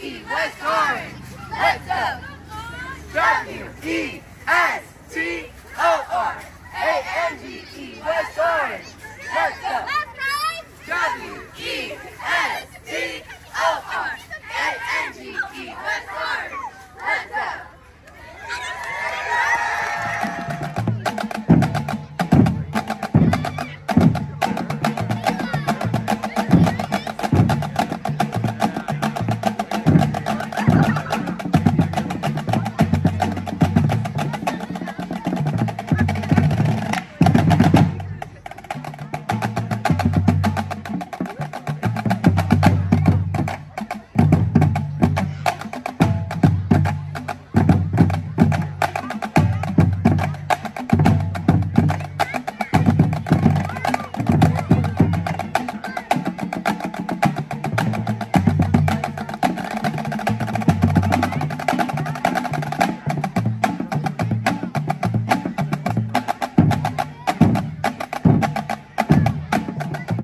Eat West Orange! Let's go! Stop!